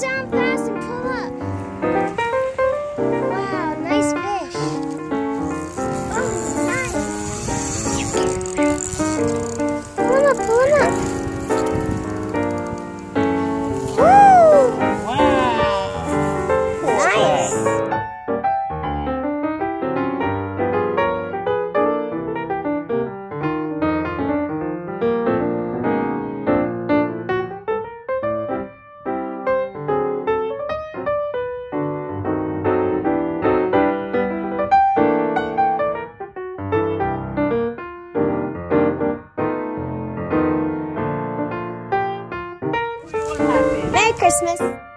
down fast and pull up. Wow, nice fish. Oh, nice. Pull up, pull up. Woo! Wow. Nice. Christmas.